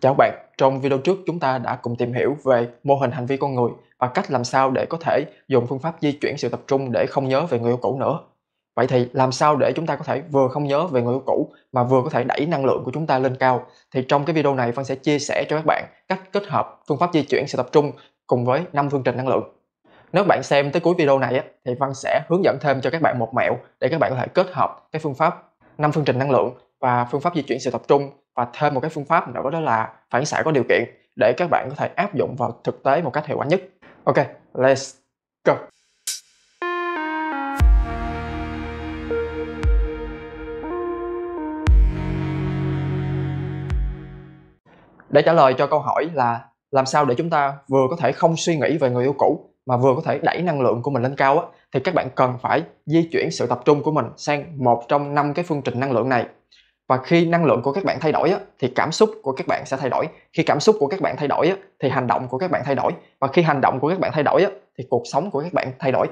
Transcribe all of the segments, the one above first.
Chào bạn, trong video trước chúng ta đã cùng tìm hiểu về mô hình hành vi con người và cách làm sao để có thể dùng phương pháp di chuyển sự tập trung để không nhớ về người yêu cũ nữa. Vậy thì làm sao để chúng ta có thể vừa không nhớ về người yêu cũ mà vừa có thể đẩy năng lượng của chúng ta lên cao? Thì trong cái video này Văn sẽ chia sẻ cho các bạn cách kết hợp phương pháp di chuyển sự tập trung cùng với năm phương trình năng lượng. Nếu bạn xem tới cuối video này thì Văn sẽ hướng dẫn thêm cho các bạn một mẹo để các bạn có thể kết hợp cái phương pháp năm phương trình năng lượng và phương pháp di chuyển sự tập trung và thêm một cái phương pháp nữa đó là phản xạ có điều kiện để các bạn có thể áp dụng vào thực tế một cách hiệu quả nhất. Ok, let's go. Để trả lời cho câu hỏi là làm sao để chúng ta vừa có thể không suy nghĩ về người yêu cũ mà vừa có thể đẩy năng lượng của mình lên cao á, thì các bạn cần phải di chuyển sự tập trung của mình sang một trong năm cái phương trình năng lượng này và khi năng lượng của các bạn thay đổi á, thì cảm xúc của các bạn sẽ thay đổi. Khi cảm xúc của các bạn thay đổi á, thì hành động của các bạn thay đổi. Và khi hành động của các bạn thay đổi á, thì cuộc sống của các bạn thay đổi.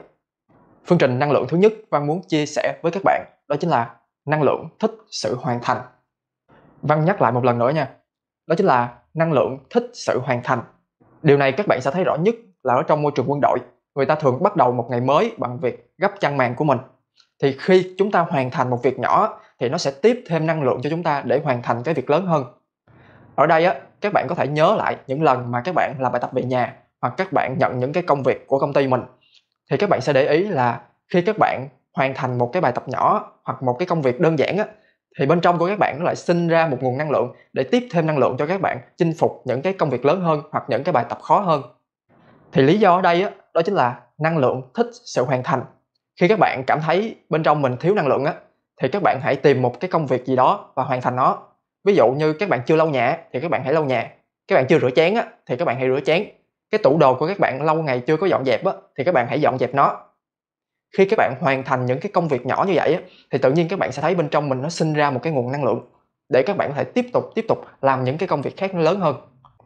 Phương trình năng lượng thứ nhất văn muốn chia sẻ với các bạn đó chính là năng lượng thích sự hoàn thành. Văn nhắc lại một lần nữa nha. Đó chính là năng lượng thích sự hoàn thành. Điều này các bạn sẽ thấy rõ nhất là ở trong môi trường quân đội. Người ta thường bắt đầu một ngày mới bằng việc gấp chăn màn của mình. Thì khi chúng ta hoàn thành một việc nhỏ thì nó sẽ tiếp thêm năng lượng cho chúng ta để hoàn thành cái việc lớn hơn. Ở đây á, các bạn có thể nhớ lại những lần mà các bạn làm bài tập về nhà hoặc các bạn nhận những cái công việc của công ty mình. Thì các bạn sẽ để ý là khi các bạn hoàn thành một cái bài tập nhỏ hoặc một cái công việc đơn giản á, thì bên trong của các bạn nó lại sinh ra một nguồn năng lượng để tiếp thêm năng lượng cho các bạn chinh phục những cái công việc lớn hơn hoặc những cái bài tập khó hơn. Thì lý do ở đây á, đó chính là năng lượng thích sự hoàn thành. Khi các bạn cảm thấy bên trong mình thiếu năng lượng á thì các bạn hãy tìm một cái công việc gì đó và hoàn thành nó ví dụ như các bạn chưa lau nhà thì các bạn hãy lau nhà các bạn chưa rửa chén á thì các bạn hãy rửa chén cái tủ đồ của các bạn lâu ngày chưa có dọn dẹp á thì các bạn hãy dọn dẹp nó khi các bạn hoàn thành những cái công việc nhỏ như vậy á thì tự nhiên các bạn sẽ thấy bên trong mình nó sinh ra một cái nguồn năng lượng để các bạn có thể tiếp tục tiếp tục làm những cái công việc khác nó lớn hơn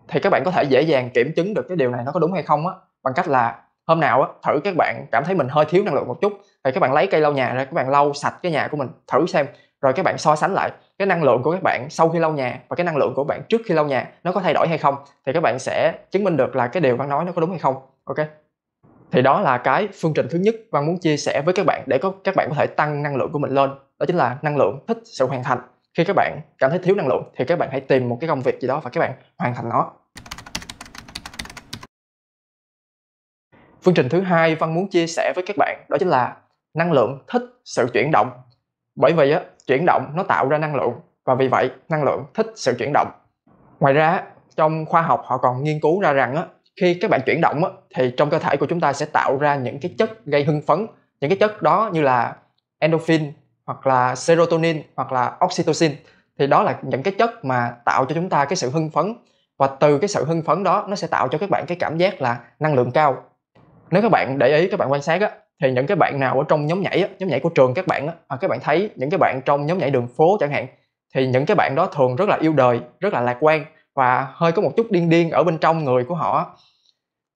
thì các bạn có thể dễ dàng kiểm chứng được cái điều này nó có đúng hay không á bằng cách là hôm nào á thử các bạn cảm thấy mình hơi thiếu năng lượng một chút thì các bạn lấy cây lau nhà ra các bạn lau sạch cái nhà của mình thử xem rồi các bạn so sánh lại cái năng lượng của các bạn sau khi lau nhà và cái năng lượng của bạn trước khi lau nhà nó có thay đổi hay không thì các bạn sẽ chứng minh được là cái điều văn nói nó có đúng hay không ok thì đó là cái phương trình thứ nhất văn muốn chia sẻ với các bạn để có các bạn có thể tăng năng lượng của mình lên đó chính là năng lượng thích sự hoàn thành khi các bạn cảm thấy thiếu năng lượng thì các bạn hãy tìm một cái công việc gì đó và các bạn hoàn thành nó phương trình thứ hai văn muốn chia sẻ với các bạn đó chính là năng lượng thích sự chuyển động. Bởi vì á chuyển động nó tạo ra năng lượng và vì vậy năng lượng thích sự chuyển động. Ngoài ra trong khoa học họ còn nghiên cứu ra rằng á khi các bạn chuyển động á, thì trong cơ thể của chúng ta sẽ tạo ra những cái chất gây hưng phấn. Những cái chất đó như là endorphin hoặc là serotonin hoặc là oxytocin. Thì đó là những cái chất mà tạo cho chúng ta cái sự hưng phấn và từ cái sự hưng phấn đó nó sẽ tạo cho các bạn cái cảm giác là năng lượng cao nếu các bạn để ý các bạn quan sát á thì những cái bạn nào ở trong nhóm nhảy á, nhóm nhảy của trường các bạn á, à, các bạn thấy những cái bạn trong nhóm nhảy đường phố chẳng hạn thì những cái bạn đó thường rất là yêu đời rất là lạc quan và hơi có một chút điên điên ở bên trong người của họ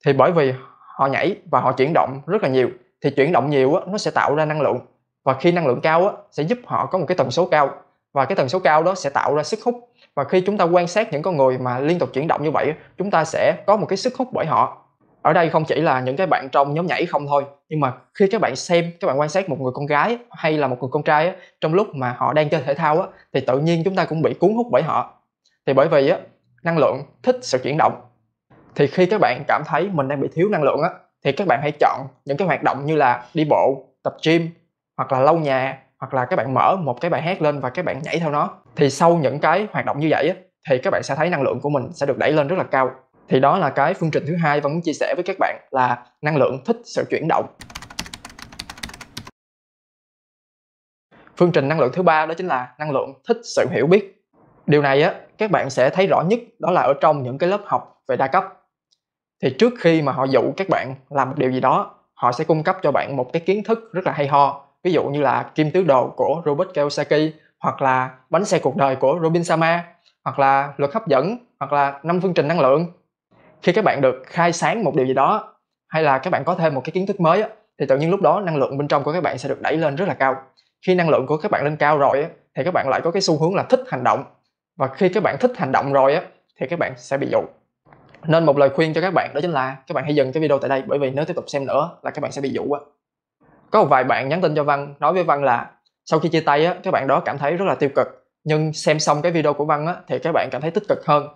thì bởi vì họ nhảy và họ chuyển động rất là nhiều thì chuyển động nhiều á, nó sẽ tạo ra năng lượng và khi năng lượng cao á, sẽ giúp họ có một cái tần số cao và cái tần số cao đó sẽ tạo ra sức hút. Và khi chúng ta quan sát những con người mà liên tục chuyển động như vậy chúng ta sẽ có một cái sức hút bởi họ ở đây không chỉ là những cái bạn trong nhóm nhảy không thôi nhưng mà khi các bạn xem các bạn quan sát một người con gái hay là một người con trai á, trong lúc mà họ đang chơi thể thao á, thì tự nhiên chúng ta cũng bị cuốn hút bởi họ. Thì bởi vì á, năng lượng thích sự chuyển động. Thì khi các bạn cảm thấy mình đang bị thiếu năng lượng á, thì các bạn hãy chọn những cái hoạt động như là đi bộ tập gym hoặc là lau nhà hoặc là các bạn mở một cái bài hát lên và các bạn nhảy theo nó. Thì sau những cái hoạt động như vậy á, thì các bạn sẽ thấy năng lượng của mình sẽ được đẩy lên rất là cao thì đó là cái phương trình thứ hai và muốn chia sẻ với các bạn là năng lượng thích sự chuyển động. Phương trình năng lượng thứ ba đó chính là năng lượng thích sự hiểu biết. Điều này á, các bạn sẽ thấy rõ nhất đó là ở trong những cái lớp học về đa cấp. Thì trước khi mà họ dụ các bạn làm một điều gì đó, họ sẽ cung cấp cho bạn một cái kiến thức rất là hay ho. Ví dụ như là kim tứ đồ của Robert Kiyosaki, hoặc là bánh xe cuộc đời của Robin Sharma, hoặc là luật hấp dẫn, hoặc là năm phương trình năng lượng khi các bạn được khai sáng một điều gì đó hay là các bạn có thêm một cái kiến thức mới á, thì tự nhiên lúc đó năng lượng bên trong của các bạn sẽ được đẩy lên rất là cao khi năng lượng của các bạn lên cao rồi á, thì các bạn lại có cái xu hướng là thích hành động và khi các bạn thích hành động rồi á thì các bạn sẽ bị dụ nên một lời khuyên cho các bạn đó chính là các bạn hãy dừng cái video tại đây bởi vì nếu tiếp tục xem nữa là các bạn sẽ bị dụ á có một vài bạn nhắn tin cho văn nói với văn là sau khi chia tay á các bạn đó cảm thấy rất là tiêu cực nhưng xem xong cái video của văn á thì các bạn cảm thấy tích cực hơn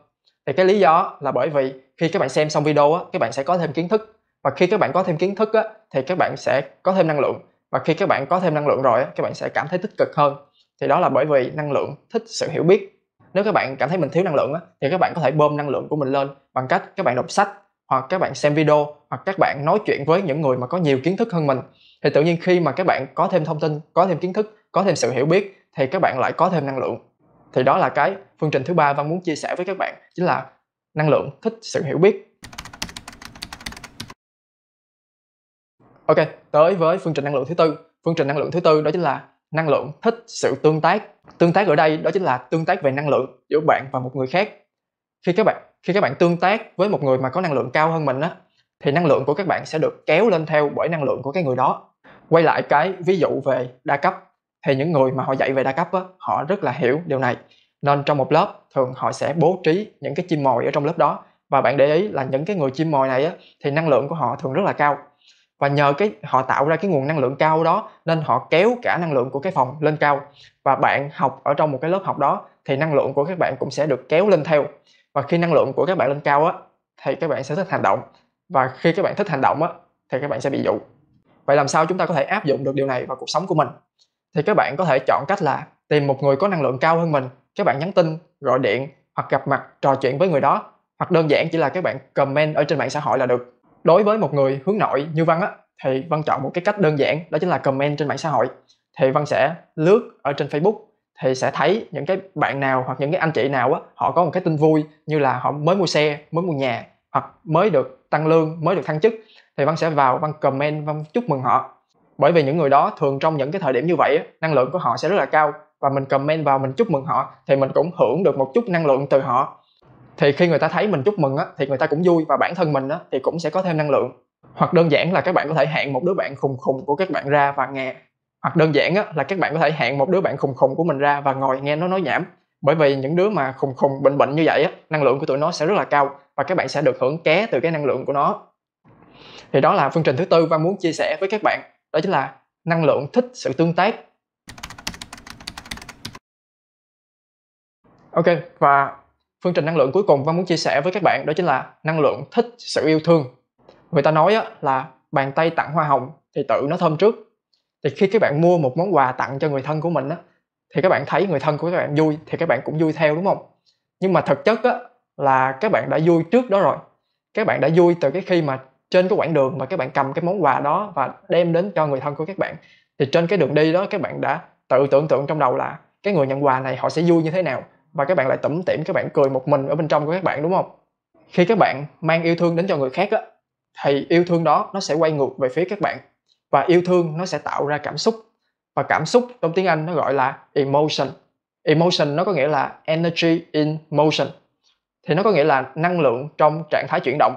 thì cái lý do là bởi vì khi các bạn xem xong video á các bạn sẽ có thêm kiến thức và khi các bạn có thêm kiến thức á thì các bạn sẽ có thêm năng lượng và khi các bạn có thêm năng lượng rồi á các bạn sẽ cảm thấy tích cực hơn thì đó là bởi vì năng lượng thích sự hiểu biết nếu các bạn cảm thấy mình thiếu năng lượng á, thì các bạn có thể bơm năng lượng của mình lên bằng cách các bạn đọc sách hoặc các bạn xem video hoặc các bạn nói chuyện với những người mà có nhiều kiến thức hơn mình thì tự nhiên khi mà các bạn có thêm thông tin có thêm kiến thức có thêm sự hiểu biết thì các bạn lại có thêm năng lượng thì đó là cái phương trình thứ ba văn muốn chia sẻ với các bạn chính là năng lượng, thích sự hiểu biết. Ok, tới với phương trình năng lượng thứ tư. Phương trình năng lượng thứ tư đó chính là năng lượng thích sự tương tác. Tương tác ở đây đó chính là tương tác về năng lượng giữa bạn và một người khác. Khi các bạn, khi các bạn tương tác với một người mà có năng lượng cao hơn mình á, thì năng lượng của các bạn sẽ được kéo lên theo bởi năng lượng của cái người đó. Quay lại cái ví dụ về đa cấp, thì những người mà họ dạy về đa cấp á, họ rất là hiểu điều này nên trong một lớp, thường họ sẽ bố trí những cái chim mồi ở trong lớp đó. Và bạn để ý là những cái người chim mồi này á, thì năng lượng của họ thường rất là cao. Và nhờ cái, họ tạo ra cái nguồn năng lượng cao đó, nên họ kéo cả năng lượng của cái phòng lên cao. Và bạn học ở trong một cái lớp học đó, thì năng lượng của các bạn cũng sẽ được kéo lên theo. Và khi năng lượng của các bạn lên cao á, thì các bạn sẽ thích hành động. Và khi các bạn thích hành động á, thì các bạn sẽ bị dụ. Vậy làm sao chúng ta có thể áp dụng được điều này vào cuộc sống của mình? Thì các bạn có thể chọn cách là tìm một người có năng lượng cao hơn mình các bạn nhắn tin, gọi điện hoặc gặp mặt, trò chuyện với người đó, hoặc đơn giản chỉ là các bạn comment ở trên mạng xã hội là được. Đối với một người hướng nội như văn á, thì văn chọn một cái cách đơn giản, đó chính là comment trên mạng xã hội. Thì văn sẽ lướt ở trên facebook, thì sẽ thấy những cái bạn nào hoặc những cái anh chị nào á, họ có một cái tin vui như là họ mới mua xe, mới mua nhà, hoặc mới được tăng lương, mới được thăng chức, thì văn sẽ vào văn comment, văn chúc mừng họ. Bởi vì những người đó thường trong những cái thời điểm như vậy năng lượng của họ sẽ rất là cao và mình comment vào mình chúc mừng họ thì mình cũng hưởng được một chút năng lượng từ họ. Thì khi người ta thấy mình chúc mừng á thì người ta cũng vui và bản thân mình á thì cũng sẽ có thêm năng lượng. Hoặc đơn giản là các bạn có thể hẹn một đứa bạn khùng khùng của các bạn ra và nghe. Hoặc đơn giản á, là các bạn có thể hẹn một đứa bạn khùng khùng của mình ra và ngồi nghe nó nói nhảm. Bởi vì những đứa mà khùng khùng bệnh bệnh như vậy á, năng lượng của tụi nó sẽ rất là cao và các bạn sẽ được hưởng ké từ cái năng lượng của nó. Thì đó là phương trình thứ tư và muốn chia sẻ với các bạn. Đó chính là năng lượng thích sự tương tác. Ok, và phương trình năng lượng cuối cùng Văn muốn chia sẻ với các bạn đó chính là năng lượng thích sự yêu thương. Người ta nói là bàn tay tặng hoa hồng thì tự nó thơm trước. Thì khi các bạn mua một món quà tặng cho người thân của mình á, thì các bạn thấy người thân của các bạn vui thì các bạn cũng vui theo, đúng không? Nhưng mà thực chất á, là các bạn đã vui trước đó rồi. Các bạn đã vui từ cái khi mà trên cái quãng đường mà các bạn cầm cái món quà đó và đem đến cho người thân của các bạn. Thì trên cái đường đi đó, các bạn đã tự tưởng tượng trong đầu là cái người nhận quà này họ sẽ vui như thế nào và các bạn lại tủm tỉm, các bạn cười một mình ở bên trong của các bạn, đúng không? Khi các bạn mang yêu thương đến cho người khác á, thì yêu thương đó nó sẽ quay ngược về phía các bạn. Và yêu thương nó sẽ tạo ra cảm xúc. Và cảm xúc trong tiếng Anh nó gọi là emotion. Emotion nó có nghĩa là energy in motion. Thì nó có nghĩa là năng lượng trong trạng thái chuyển động.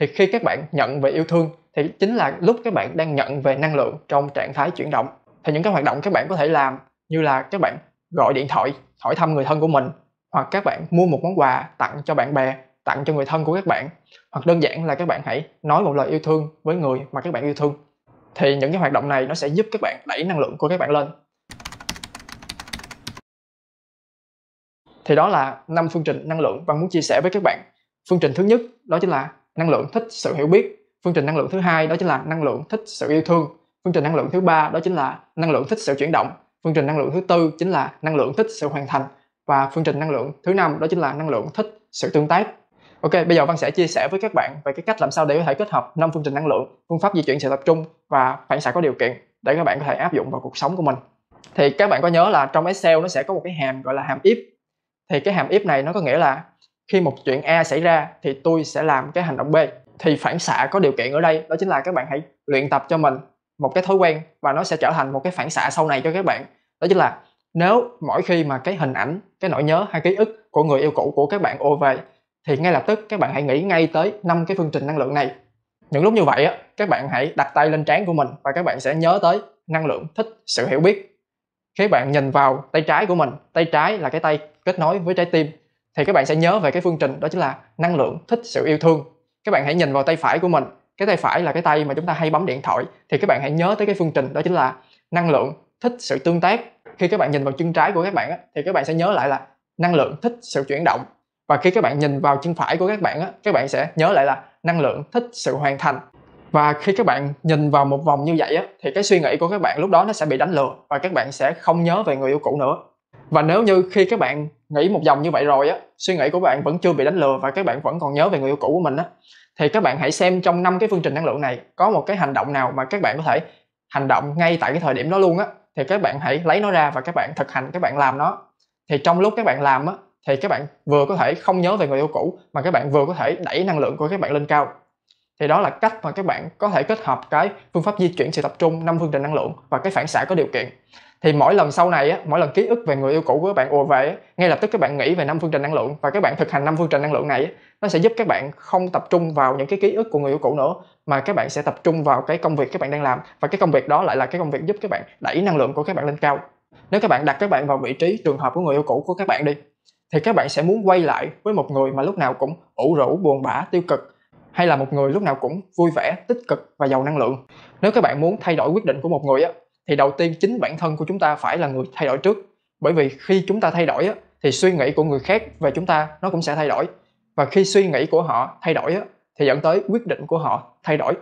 Thì khi các bạn nhận về yêu thương, thì chính là lúc các bạn đang nhận về năng lượng trong trạng thái chuyển động. Thì những cái hoạt động các bạn có thể làm như là các bạn gọi điện thoại hỏi thăm người thân của mình, hoặc các bạn mua một món quà tặng cho bạn bè, tặng cho người thân của các bạn, hoặc đơn giản là các bạn hãy nói một lời yêu thương với người mà các bạn yêu thương. Thì những cái hoạt động này nó sẽ giúp các bạn đẩy năng lượng của các bạn lên. Thì đó là năm phương trình năng lượng văn muốn chia sẻ với các bạn. Phương trình thứ nhất, đó chính là năng lượng thích sự hiểu biết. Phương trình năng lượng thứ hai, đó chính là năng lượng thích sự yêu thương. Phương trình năng lượng thứ ba, đó chính là năng lượng thích sự chuyển động phương trình năng lượng thứ tư chính là năng lượng thích sự hoàn thành và phương trình năng lượng thứ năm đó chính là năng lượng thích sự tương tác Ok, bây giờ Văn sẽ chia sẻ với các bạn về cái cách làm sao để có thể kết hợp năm phương trình năng lượng, phương pháp di chuyển sự tập trung và phản xạ có điều kiện để các bạn có thể áp dụng vào cuộc sống của mình. Thì các bạn có nhớ là trong Excel nó sẽ có một cái hàm gọi là hàm if. Thì cái hàm if này nó có nghĩa là khi một chuyện A xảy ra thì tôi sẽ làm cái hành động B. Thì phản xạ có điều kiện ở đây đó chính là các bạn hãy luyện tập cho mình một cái thói quen và nó sẽ trở thành một cái phản xạ sau này cho các bạn. Đó chính là nếu mỗi khi mà cái hình ảnh, cái nỗi nhớ hay ký ức của người yêu cũ của các bạn ô về thì ngay lập tức các bạn hãy nghĩ ngay tới năm cái phương trình năng lượng này. Những lúc như vậy á các bạn hãy đặt tay lên trán của mình và các bạn sẽ nhớ tới năng lượng thích sự hiểu biết. Khi bạn nhìn vào tay trái của mình tay trái là cái tay kết nối với trái tim thì các bạn sẽ nhớ về cái phương trình đó chính là năng lượng thích sự yêu thương. Các bạn hãy nhìn vào tay phải của mình cái tay phải là cái tay mà chúng ta hay bấm điện thoại thì các bạn hãy nhớ tới cái phương trình đó chính là năng lượng thích sự tương tác khi các bạn nhìn vào chân trái của các bạn á, thì các bạn sẽ nhớ lại là năng lượng thích sự chuyển động và khi các bạn nhìn vào chân phải của các bạn á, các bạn sẽ nhớ lại là năng lượng thích sự hoàn thành và khi các bạn nhìn vào một vòng như vậy á, thì cái suy nghĩ của các bạn lúc đó nó sẽ bị đánh lừa và các bạn sẽ không nhớ về người yêu cũ nữa và nếu như khi các bạn nghĩ một vòng như vậy rồi á suy nghĩ của bạn vẫn chưa bị đánh lừa và các bạn vẫn còn nhớ về người yêu cũ của mình á thì các bạn hãy xem trong năm cái phương trình năng lượng này có một cái hành động nào mà các bạn có thể hành động ngay tại cái thời điểm đó luôn á thì các bạn hãy lấy nó ra và các bạn thực hành các bạn làm nó thì trong lúc các bạn làm á thì các bạn vừa có thể không nhớ về người yêu cũ mà các bạn vừa có thể đẩy năng lượng của các bạn lên cao thì đó là cách mà các bạn có thể kết hợp cái phương pháp di chuyển sự tập trung năm phương trình năng lượng và cái phản xạ có điều kiện thì mỗi lần sau này á mỗi lần ký ức về người yêu cũ của các bạn ùa về ngay lập tức các bạn nghĩ về năm phương trình năng lượng và các bạn thực hành năm phương trình năng lượng này nó sẽ giúp các bạn không tập trung vào những cái ký ức của người yêu cũ nữa mà các bạn sẽ tập trung vào cái công việc các bạn đang làm và cái công việc đó lại là cái công việc giúp các bạn đẩy năng lượng của các bạn lên cao nếu các bạn đặt các bạn vào vị trí trường hợp của người yêu cũ của các bạn đi thì các bạn sẽ muốn quay lại với một người mà lúc nào cũng ủ rũ buồn bã tiêu cực hay là một người lúc nào cũng vui vẻ tích cực và giàu năng lượng nếu các bạn muốn thay đổi quyết định của một người á thì đầu tiên chính bản thân của chúng ta phải là người thay đổi trước. Bởi vì khi chúng ta thay đổi á, thì suy nghĩ của người khác về chúng ta nó cũng sẽ thay đổi. Và khi suy nghĩ của họ thay đổi á, thì dẫn tới quyết định của họ thay đổi.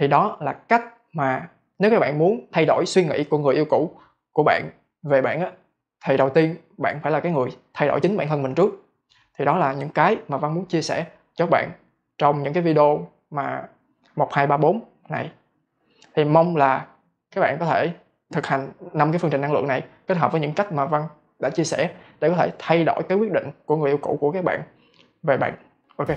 Thì đó là cách mà nếu các bạn muốn thay đổi suy nghĩ của người yêu cũ, của bạn về bạn á, thì đầu tiên bạn phải là cái người thay đổi chính bản thân mình trước. Thì đó là những cái mà văn muốn chia sẻ cho các bạn trong những cái video mà một, hai, ba, bốn này. Thì mong là các bạn có thể thực hành năm cái phương trình năng lượng này kết hợp với những cách mà văn đã chia sẻ để có thể thay đổi cái quyết định của người yêu cũ của các bạn. Về bạn. Ok.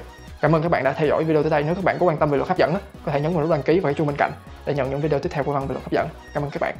Cảm ơn các bạn đã theo dõi video tới đây. Nếu các bạn có quan tâm về luật hấp dẫn có thể nhấn vào nút đăng ký và cái chuông bên cạnh để nhận những video tiếp theo của văn về luật hấp dẫn. Cảm ơn các bạn.